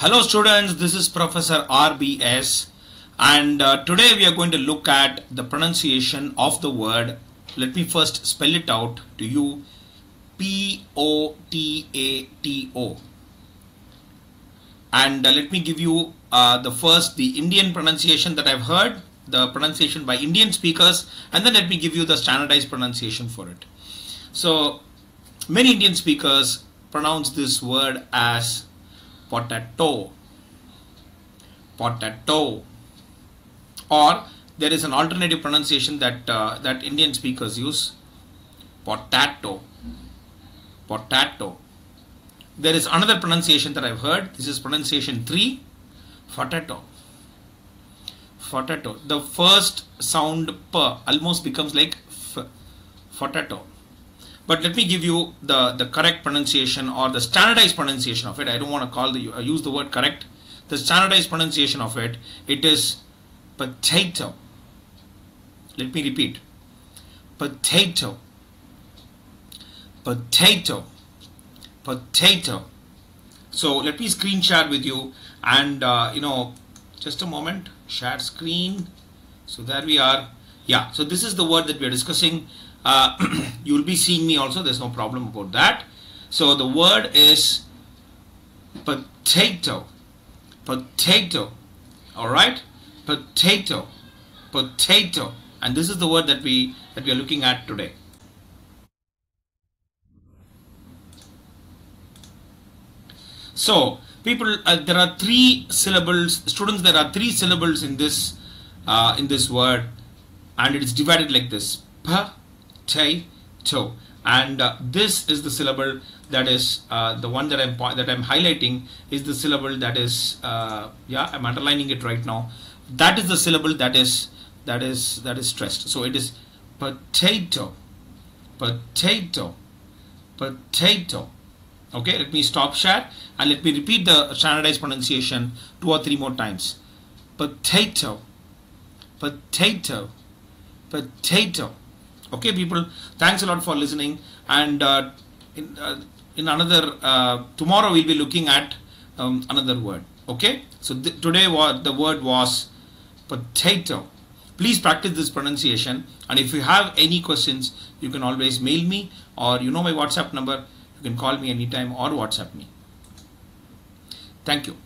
Hello students, this is Professor RBS and uh, today we are going to look at the pronunciation of the word. Let me first spell it out to you. P-O-T-A-T-O and uh, let me give you uh, the first the Indian pronunciation that I've heard the pronunciation by Indian speakers and then let me give you the standardized pronunciation for it. So many Indian speakers pronounce this word as potato. Potato. Or there is an alternative pronunciation that uh, that Indian speakers use. Potato. Potato. There is another pronunciation that I've heard. This is pronunciation 3 potato. Potato. The first sound p almost becomes like f. Potato but let me give you the, the correct pronunciation or the standardized pronunciation of it. I don't want to call the uh, use the word correct. The standardized pronunciation of it, it is potato. Let me repeat. Potato. Potato. Potato. So let me screen share with you and uh, you know just a moment share screen so there we are yeah so this is the word that we are discussing uh, you will be seeing me also there's no problem about that. So the word is potato. Potato all right potato. Potato. And this is the word that we that we are looking at today. So people uh, there are three syllables students there are three syllables in this uh, in this word. And it is divided like this potato and uh, this is the syllable that is uh, the one that I'm that I'm highlighting is the syllable that is uh, yeah I'm underlining it right now. That is the syllable that is that is that is stressed. So it is potato potato potato. Okay let me stop share and let me repeat the standardized pronunciation two or three more times. Potato potato potato okay people thanks a lot for listening. And uh, in, uh, in another uh, tomorrow we'll be looking at um, another word. Okay? So th today the word was potato. Please practice this pronunciation. And if you have any questions you can always mail me or you know my whatsapp number. You can call me anytime or whatsapp me. Thank you